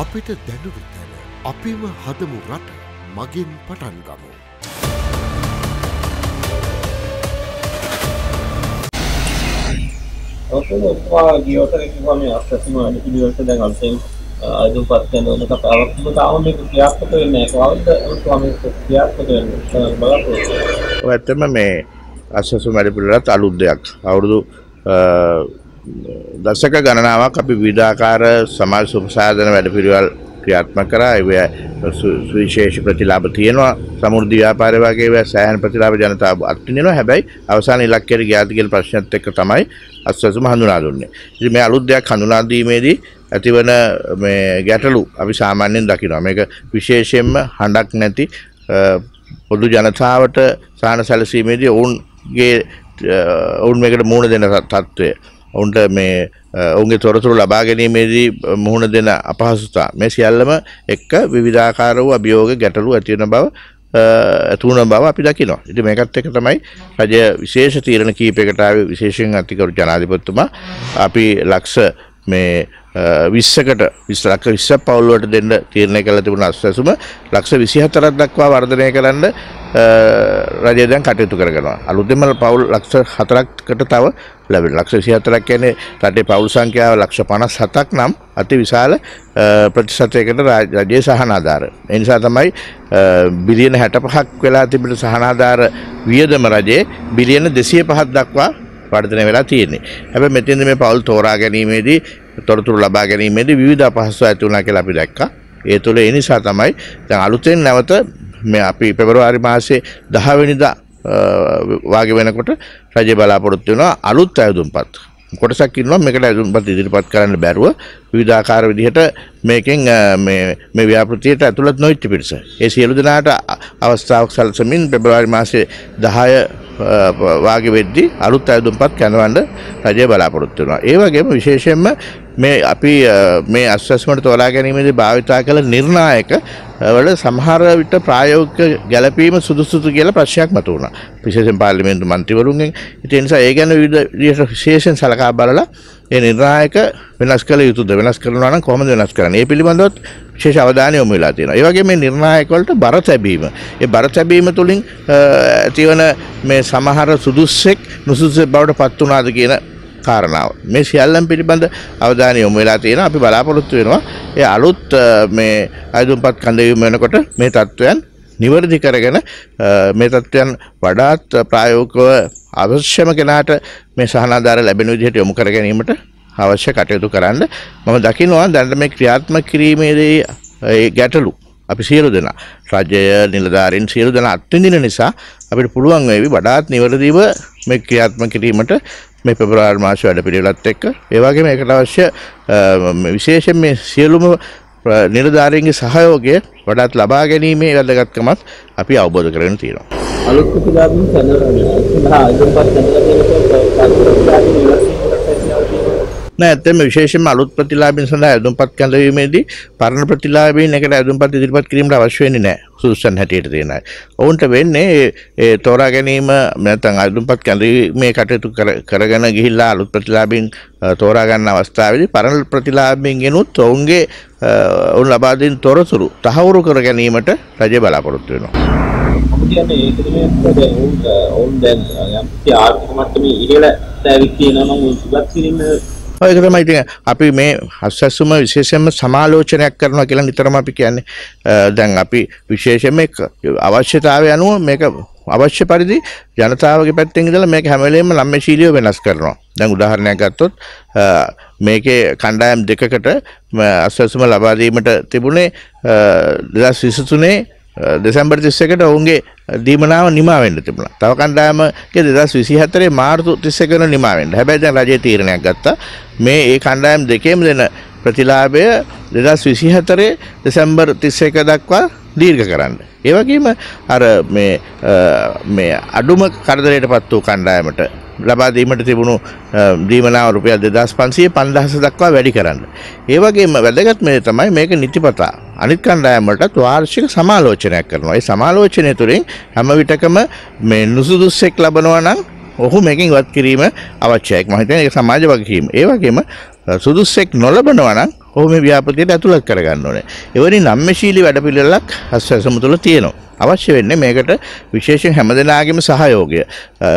අපිට දැනුරු තැන අපිම හදමු රට මගින් පටන් ගමු. ඔවා ගියෝට කිවම අස්සම අඩි පිළිවෙලට දැන් අලුතෙන් අයිදුම් පත් කරන කතාවක් තාම මේක ක්‍රියාත්මක වෙන්නේ නැහැ. කවද්ද ස්වාමීන් ක්‍රියාත්මක වෙන්නේ බලපොරොත්තු ඇත්තම මේ අස්සසු මැඩිපිලට අලුත් දෙයක් අවුරුදු දසක ගණනාවක් අපි විඩාකාර සමාජ සුපසාධන වැඩ පිළිවල් ක්‍රියාත්ම කරා එව සුවිශේෂ ප්‍රතිලාභ තියෙනවා සමුෘද්ධ ව්‍යාපාර වගේ සෑහන ප්‍රතිලාභ ජනතාව අත්තිනෙනවා හැබැයි අවසාන ඉලක්කයට ගාතිකල් ප්‍රශ්නත් එක්ක තමයි අස්වසම හඳුනා දුන්නේ. ඉතින් මේ අලුත් දෙයක් හඳුනා දීමේදී ඇතිවන මේ ගැටලු අපි සාමාන්‍යයෙන් දකිනවා. මේක විශේෂයෙන්ම හඬක් නැති පොදු ජනතාවට සාහන සැලසීමේදී ඔවුන්ගේ ඔවුන් මේකට මුහුණ දෙන තත්ත්වය ඔවුන්ට මේ ඔවුන්ගේ තොරතුරු ලබා ගැනීමේදී මුහුණ දෙන අපහසුතා. මේ සියල්ලම එක්ක විවිධාකාර වූ අභියෝග ගැටලු ඇතිවන බව ඇතුවන බව අපි දකිනවා. ඉතින් මේකත් එක්ක තමයි රජය විශේෂ තීරණ කීපයකට ආවේ. විශේෂයෙන් අතිකරු ජනාධිපතිතුමා. අපි ලක්ෂ මේ විස්සකට විස් ලක්ෂ විස්ස පවුල්ලට දෙන්න තීරණය කළ තිබුණ අස්වැසුම ලක්ෂ විසිහතරක් දක්වා වර්ධනය කරන්න රජය දැන් කටයුතු කරනවා. අලුතෙම පවුල් ලක්ෂ හතරක්කට තව ලැබෙන ලක්ෂ විසිහතරක් කියන්නේ රටේ පවුල් සංඛ්‍යාව ලක්ෂ පනස් හතක් නම් අති විශාල ප්‍රතිශතයකට රජයේ සහනාධාර. ඒ නිසා තමයි බිලියන 65ක් වෙලා තිබෙන සහනාධාර වියදම රජයේ බිලියන 205ක් දක්වා වර්ධනය වෙලා තියෙන්නේ. හැබැයි මෙතෙන්ද මේ පවුල් තෝරා ගැනීමේදී තොරතුරු ලබා ගැනීමේදී විවිධ අපහසු ඇති වුණා කියලා අපි දැක්කා. ඒ තුළ ඒ නිසා තමයි දැන් අලුතෙන් නැවත මේ අපි පෙබරවාරි මාසේ 10 වෙනිදා වාගේ වෙනකොට රජය බලාපොරොත්තු වෙනවා අලුත් අයදුම්පත් කොටසක් ඉන්නවා මේකට අයදුම්පත් ඉදිරිපත් කරන්න බැරුව විවිධාකාර විදිහට මේකෙන් මේ මේ ව්‍යාපෘතියට ඇතුළත් නොවිච්ච පිරිස. ඒ සියලු දෙනාට අවස්ථාවක් සැලසමින් පෙබරවාරි මාසේ 10 වාගේ වෙද්දි අලුත් අයදුම්පත් කැඳවන්න රජය බලාපොරොත්තු වෙනවා. ඒ වගේම විශේෂයෙන්ම මේ අපි මේ අස්වැස්මට තෝරා ගැනීමේදී භාවිතා කළ නිර්ණායක වල සමහර විට ප්‍රායෝගික ගැළපීම සුදුසුතු කියලා ප්‍රශ්නයක් මතුවුණා. විශේෂයෙන් පාර්ලිමේන්තු මන්ත්‍රීවරුන්ගෙන්. ඒ නිසා ඒ ගැන විවිධ විදිහට විශේෂයෙන් සලකා බලලා ඒ නිර්ණායක වෙනස් කළ යුතුද වෙනස් කරනවා නම් කොහොමද වෙනස් කරන්නේ? ඒ පිළිබඳව විශේෂ අවධානය යොමු වෙලා තියෙනවා. ඒ වගේම මේ නිර්ණායක වලට බර තැබීම. ඒ බර තැබීම තුලින් ඇතිවන මේ සමහර සුදුස්සෙක් නුසුදුසෙක් බවට පත් වුණාද කියන කාරණාව. මේ සියල්ලන් පිළිබඳ අවධානය යොමු වෙලා තියෙනවා. අපි බලාපොරොත්තු වෙනවා ඒ අලුත් මේ අයදුම්පත් කඳවීම වෙනකොට මේ තත්ත්වයන් නිවැරදි කරගෙන මේ තත්ත්වයන් වඩාත් ප්‍රායෝගිකව අවශ්‍යම කෙනාට මේ සහනාධාර ලැබෙන විදිහට යොමු කර ගැනීමට අවශ්‍ය කටයුතු කරන්න මම දකිනවා දැනට මේ ක්‍රියාත්මක කිරීමේදී ගැටලු අපි සියලු දෙනා රජය නිලධාරීන් සියලු දෙනා අත්විඳින නිසා අපිට පුළුවන් වේවි වඩාත් නිවැරදිව මේ ක්‍රියාත්මක කිරීමට මේ පෙබරවාරි මාස වැඩපිළිවෙලත් එක්ක ඒ වගේම ඒකට අවශ්‍ය විශේෂයෙන් මේ සියලුම නිලධාරීන්ගේ සහයෝගය වඩාත් ලබා ගැනීමේ වැදගත්කමත් අපි අවබෝධ කරගෙන තියෙනවා. අලුත් ප්‍රතිලාභින් සඳහා අයිදුම්පත් කැඳවලා තියෙනකොට නෑ ඇත්තම විශේෂයෙන්ම අලුත් ප්‍රතිලාභීන් සඳහා ඇඳුම්පත් කැඳවීමේදී පරණ ප්‍රතිලාභීන් එකට ඇඳුම්පත් ඉදිරිපත් කිරීමට අවශ්‍ය වෙන්නේ නෑ සුදුසුසන් හැටියට තියෙන අය. ඔවුන්ට වෙන්නේ ඒ තෝරා ගැනීම නැත්නම් ඇඳුම්පත් කැඳවීමේ කටයුතු කරගෙන ගිහිල්ලා අලුත් ප්‍රතිලාභීන් තෝරා ගන්න අවස්ථාවේදී පරණ ප්‍රතිලාභීන්ගෙනුත් ඔවුන්ගේ ඔවුන් ලබා දෙන තොරතුරු තහවුරු කර ගැනීමට රජය බලාපොරොත්තු වෙනවා. කියන්නේ ඒකද මේ ඔවුන් ඔවුන් දැන් යම් ආර්ථික මට්ටමේ ඉහළ තැවික් තියෙනවා නම් උත්සාහ කිරීම ඒක තමයි ඉතින් අපි මේ අස්වැසුම විශේෂයෙන්ම සමාලෝචනයක් කරනවා කියලා නිතරම අපි කියන්නේ. දැන් අපි විශේෂයෙන්ම අවශ්‍යතාවය අනුව මේක අවශ්‍ය පරිදි ජනතාවගේ පැත්තෙන් ඉඳලා මේක හැම වෙලේම නම්‍යශීලීව වෙනස් කරනවා. දැන් උදාහරණයක් ගත්තොත් මේකේ කණ්ඩායම් දෙකකට අස්වැසුම ලබා දීමට තිබුණේ 2023 දෙසැම්බර් 31ට ඔවුන්ගේ දීමනාව නිමා වෙන්න තිබුණා. තව කණ්ඩායමගේ 2024 මාර්තු 31 වෙනිදා නිමා වෙන්න. හැබැයි දැන් රජය තීරණයක් ගත්තා. මේ ඒ කණ්ඩායම් දෙකේම දෙන ප්‍රතිලාභය 2024 දෙසැම්බර් 31 දක්වා දීර්ඝ කරන්න. ඒ වගේම අර මේ මේ අඩුම කරදරයට පත් වූ කණ්ඩායමට ලබා දීමට තිබුණු දීමනාව රුපියල් 2500 5000 දක්වා වැඩි කරන්න. ඒ වගේම වැදගත් මේ තමයි මේක නිතිපතා අනිත් කණ්ඩායම් වලටත් වාර්ෂික සමාලෝචනයක් කරනවා. ඒ සමාලෝචනය තුළින් හැම විටකම මේ නුසුදුස්සෙක් ලබනවා නම් ඔහු මේකින් ඉවත් කිරීම අවශ්‍යයි. මම හිතන්නේ ඒක සමාජ වගකීම. ඒ වගේම සුදුස්සෙක් නොලබනවා නම් ඔහු මේ ව්‍යාපෘතියට ඇතුළත් කරගන්න ඕනේ. එවැනි නම්මශීලී වැඩපිළිවෙලක් අස්වැසම තුළ තියෙනවා. අවශ්‍ය වෙන්නේ මේකට විශේෂයෙන් හැමදෙනාගේම සහයෝගය. අ,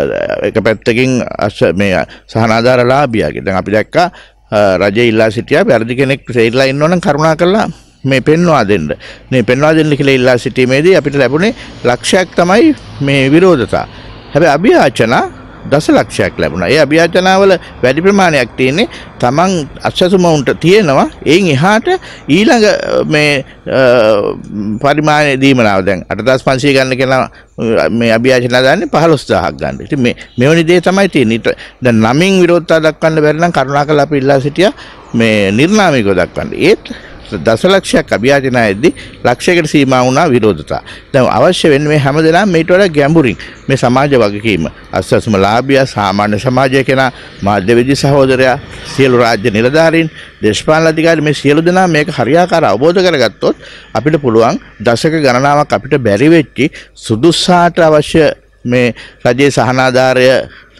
එක පැත්තකින් අස් මේ සහනාධාරලාභියාගේ. දැන් අපි දැක්කා අ, රජය ඉල්ලා සිටියා වැරදි කෙනෙක් සේරලා ඉන්නවනම් කරුණා කරලා මේ පෙන්වා දෙන්න. මේ පෙන්වා දෙන්න කියලා ඉල්ලා සිටීමේදී අපිට ලැබුණේ ලක්ෂයක් තමයි මේ විරෝධතා. හැබැයි අභියාචනා දස ලක්ෂයක් ලැබුණා. ඒ අභියාචනාවල වැඩි ප්‍රමාණයක් තියෙන්නේ තමන් අත්සසුමවුන්ට තියෙනවා. එයින් එහාට ඊළඟ අ, මේ අ, පරිමාණය දීමනාව දැන් 8500 ගන්න කෙනා අ, මේ අභියාචනා දාන්නේ 15000ක් ගන්න. ඉතින් මේ මෙවැනි දේ තමයි තියෙන්නේ. ඊට දැන් නමින් විරෝධතා දක්වන්න බැරි නම් කරුණාකරලා අපි ඉල්ලා සිටියා මේ නිර්නාමිකව දක්වන්න. ඒත් දසලක්ෂයක් අභ්‍යාජනයේදී ලක්ෂයකට සීමා වුණා විරෝධතා. දැන් අවශ්‍ය වෙන්නේ මේ හැමදෙනාම මේට වඩා ගැඹුරින් මේ සමාජ වගකීම අස්වැසුම ලාභියා සාමාන්‍ය සමාජය කෙනා මාධ්‍යවේදී සහෝදරයා සියලු රාජ්‍ය නිලධාරීන් දේශපාලන අධිකාරී මේ සියලු දෙනා මේක හරියාකාර අවබෝධ කරගත්තොත් අපිට පුළුවන් දශක ගණනාවක් අපිට බැරි වෙච්චි සුදුස්සාට අවශ්‍ය මේ රජයේ සහනාධාරය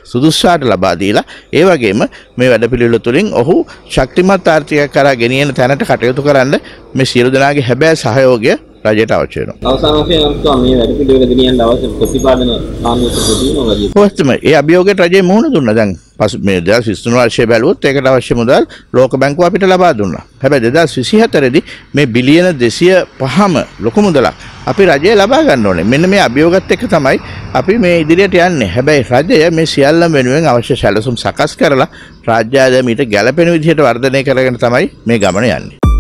සුදුස්සාට ලබා දීලා ඒ වගේම මේ වැඩපිළිවෙල තුළින් ඔහු ශක්තිමත් ආර්ථිකයක් කරා ගෙනියන තැනට කටයුතු කරන්න මේ සියලු දෙනාගේ හැබෑ සහයෝගය රජයට අවශ්‍ය වෙනවා. අවසාන වශයෙන් මේ වැඩ පිළිවෙල ගෙනියන්න අවශ්‍ය ප්‍රතිපාදන ආණ්ඩුවට ප්‍රතිනෝ වගේ පොස්තම ඒ අභියෝගයට රජයේ මුහුණ දුන්න දැන් පසු මේ 2023 වර්ෂයේ බැලුවොත් ඒකට අවශ්‍ය මුදල් ලෝක බැංකුව අපිට ලබා දුන්නා. හැබැයි 2024 දී මේ බිලියන 205ම ලොකු මුදලක් අපි රජය ලබා ගන්න ඕනේ. මෙන්න මේ අභියෝගත් එක්ක තමයි අපි මේ ඉදිරියට යන්නේ. හැබැයි රජය මේ සියල්ලම වෙනුවෙන් අවශ්‍ය සැලසුම් සකස් කරලා රාජ්‍ය ආදායමීට ගැළපෙන විදිහට වර්ධනය කරගෙන තමයි මේ ගමන යන්නේ.